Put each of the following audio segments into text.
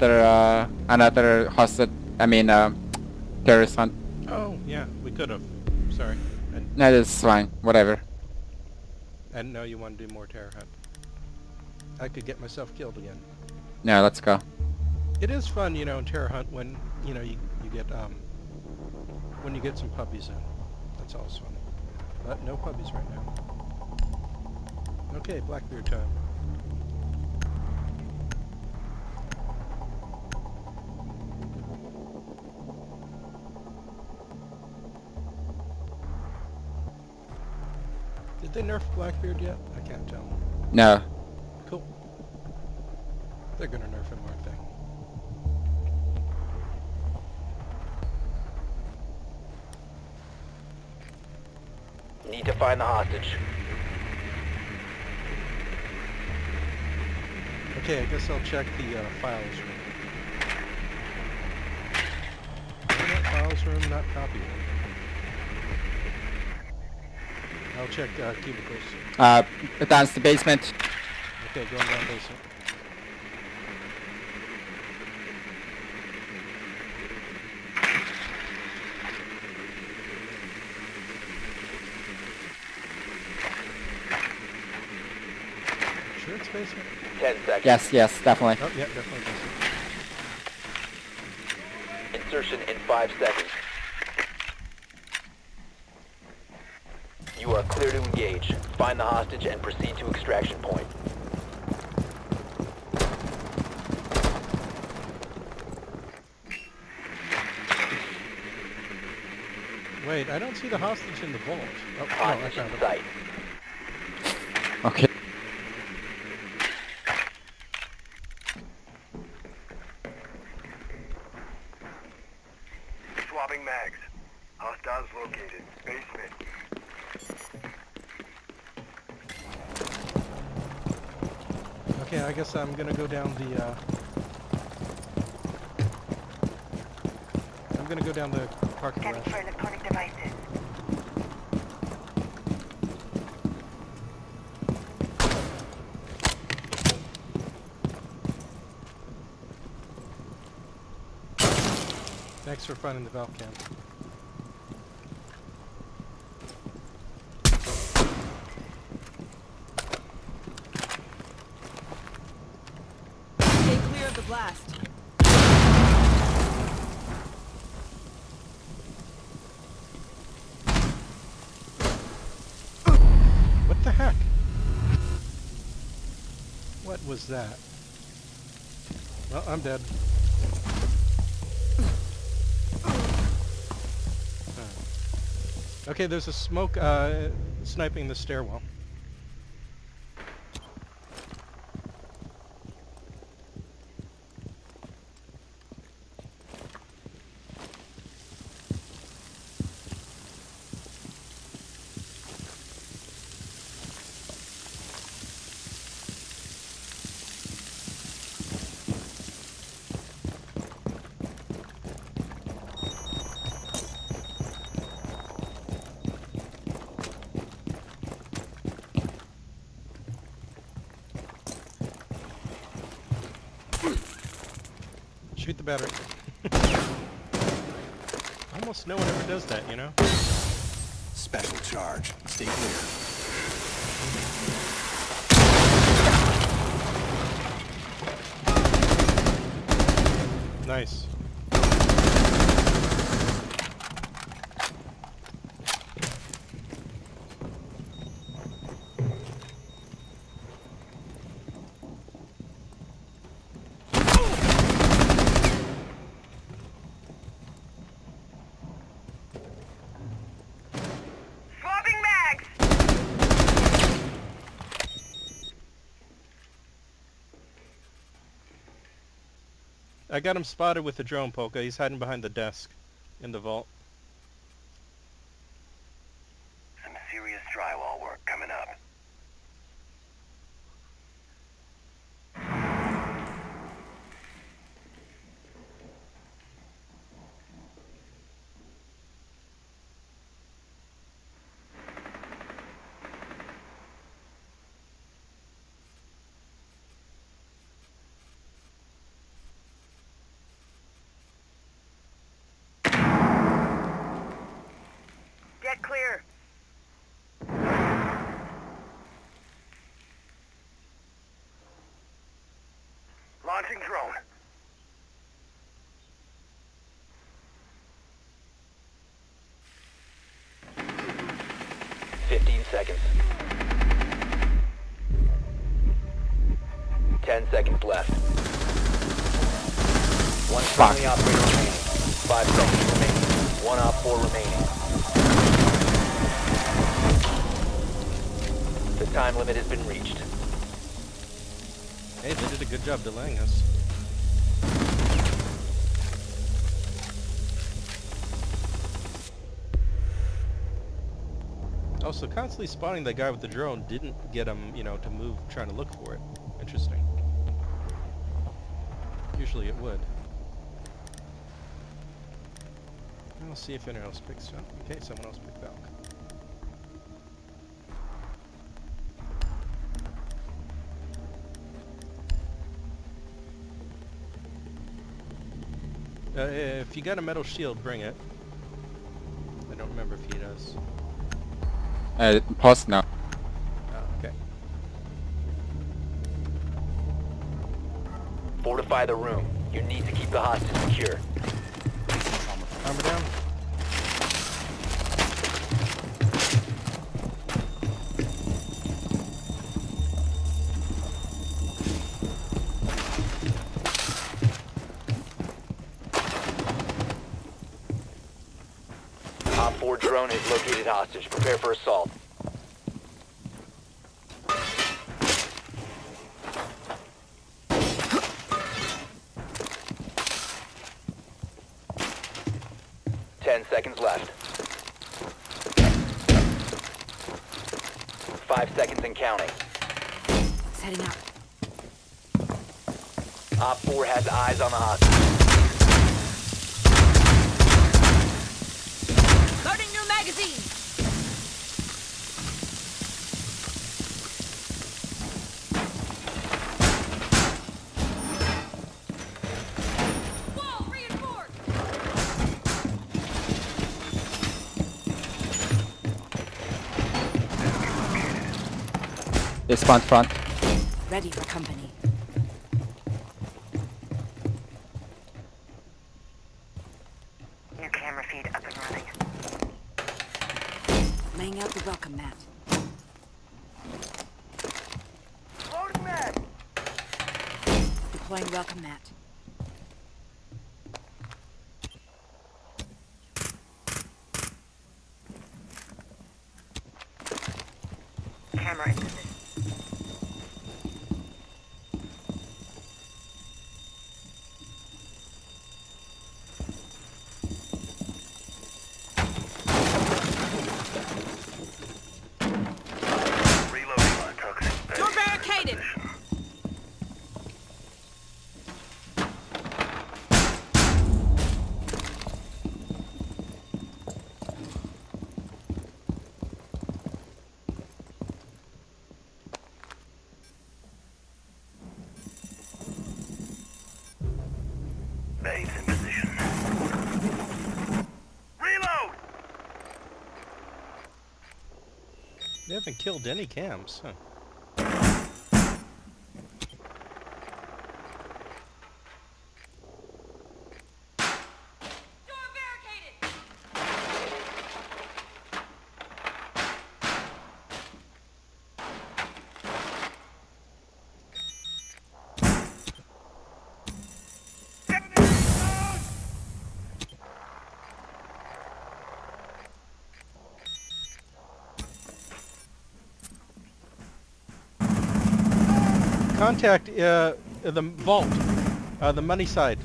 another uh, another hostage. I mean, uh, terrorist hunt. Oh, yeah, we could have. Sorry. I, No, that's fine. Whatever. I didn't know you wanted to do more terror hunt. I could get myself killed again. No, let's go. It is fun, you know, in terror hunt when, you know, you, you get, um, when you get some puppies in. That's always fun. But no puppies right now. Okay, Blackbeard time. Did they nerf Blackbeard yet? I can't tell. No. Cool. They're gonna nerf him, aren't they? Need to find the hostage. Okay, I guess I'll check the uh, files room. Internet files room, not copy room. I'll check uh, cubicles. Uh, that's the basement. Okay, going down basement. Sure it's basement? Ten seconds. Yes, yes, definitely. Oh, yeah, definitely basement. Insertion in five seconds. You are clear to engage. Find the hostage and proceed to extraction point. Wait, I don't see the hostage in the vault. Oh, oh I found it. sight. Okay. Swapping mags. Hostiles located. Basement. Okay, I guess I'm gonna go down the, uh... I'm gonna go down the parking Scanning garage. for electronic devices. Thanks for finding the Valk cam. Stay clear of the blast. What the heck? What was that? Well, I'm dead. Okay, there's a smoke uh, sniping the stairwell. Shoot the battery. Almost no one ever does that, you know? Special charge. Stay clear. Nice. Swapping mags! I got him spotted with the drone, Polka. He's hiding behind the desk in the vault. Launching drone. Fifteen seconds. Ten seconds left. One Fuck. operator remaining. Five seconds remaining. One op four remaining. The time limit has been reached. Hey, they did a good job delaying us. Oh, so constantly spotting that guy with the drone didn't get him, you know, to move trying to look for it. Interesting. Usually it would. I'll see if anyone else picks up. Okay, someone else picked Valk. Uh, if you got a metal shield, bring it. I don't remember if he does. Uh, pause now. Oh, okay. Fortify the room. You need to keep the hostage secure. Armor down. Op 4 drone has located hostage. Prepare for assault. Ten seconds left. Five seconds and counting. Setting up. Op 4 has eyes on the hostage. Loading new magazine. Wall reinforced. They spawned front. Ready for company. New camera feed up and running. Laying out the welcome mat. Loading mag! Deploying welcome mat. They haven't killed any cams, huh? Contact uh, the vault, uh, the money side,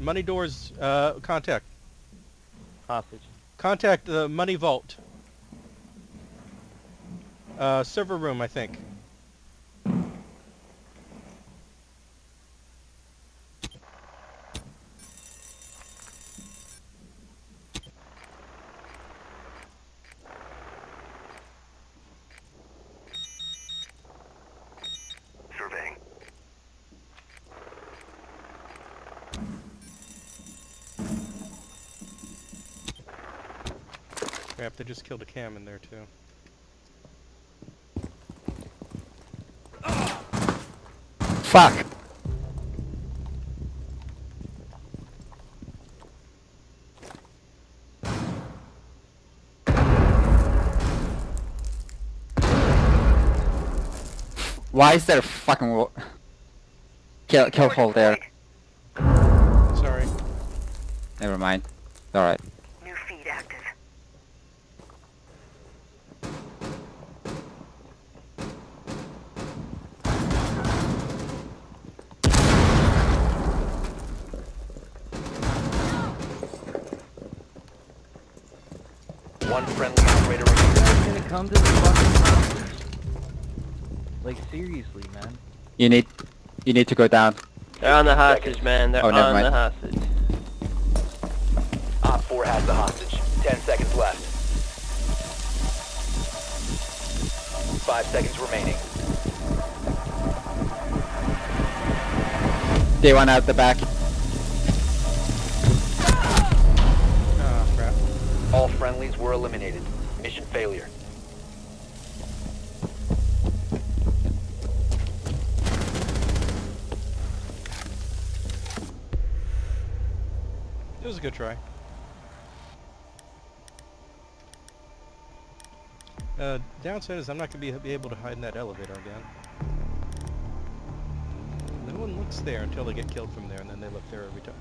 money doors. Uh, contact. Hostage. Contact the money vault. Uh, server room, I think. Crap, they just killed a cam in there too. Fuck! Why is there a fucking wall? Kill, kill hole there. Sorry. Never mind. Alright. Come to the fucking hostage? Like seriously, man. You need you need to go down. They're on the hostage, man. They're Oh, never on mind. the hostage. Op 4 has the hostage. 10 seconds left. 5 seconds remaining. They one out the back. Ah, crap. All friendlies were eliminated. Mission failure. It was a good try. Uh, downside is I'm not going to be, be able to hide in that elevator again. No one looks there until they get killed from there, and then they look there every time.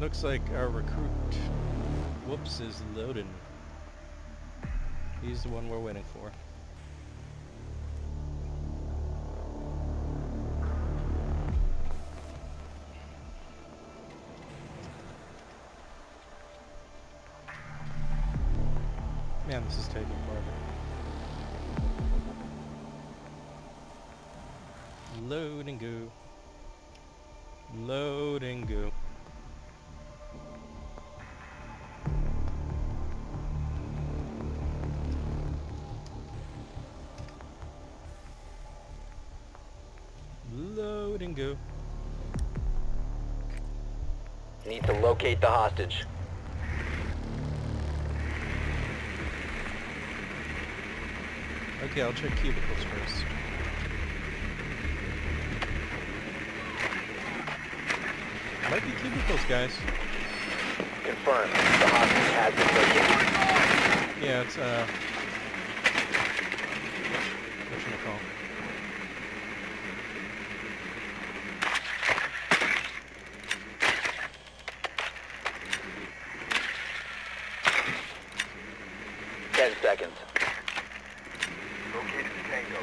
Looks like our recruit, whoops, is loading. He's the one we're waiting for. Man, this is taking forever. Load and go. Load and go. Locate the hostage. Okay, I'll check cubicles first. Might be cubicles, guys. Confirmed. The hostage has been located. Yeah, it's, uh... 10 seconds. Located Tango.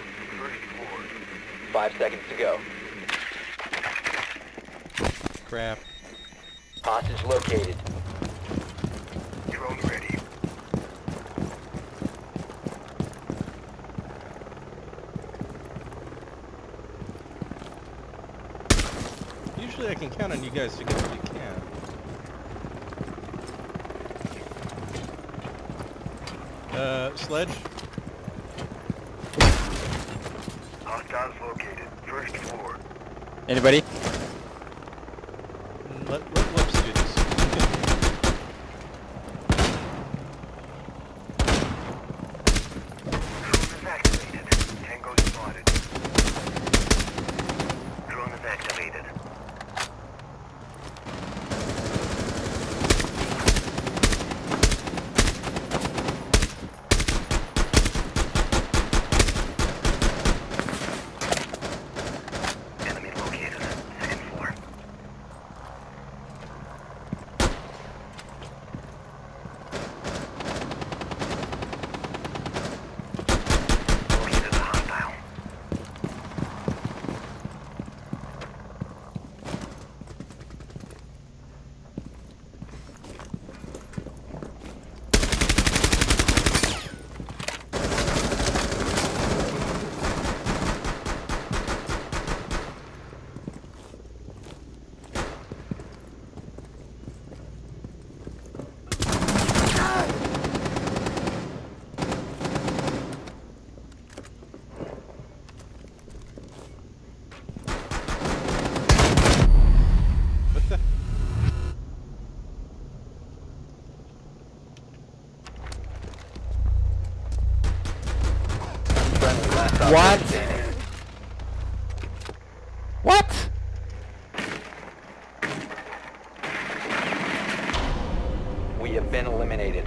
Five seconds to go. Crap. Hostage located. Drone ready. Usually I can count on you guys to get Uh, sledge? Hostiles located. First floor. Anybody? Mm, Let, let Lips do this. Drone is activated. Tango spotted. Drone is activated. Enemy located. Second floor. Op What? What? We have been eliminated.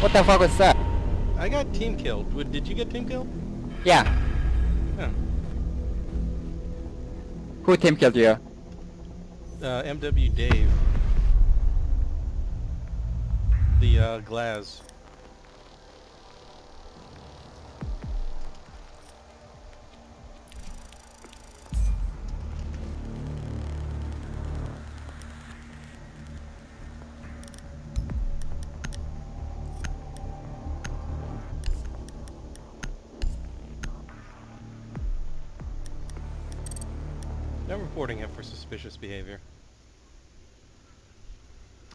What the fuck was that? I got team killed. Did you get team killed? Yeah. Yeah. Who team killed you? Uh, MW Dave. The uh, Glaz. Reporting him for suspicious behavior.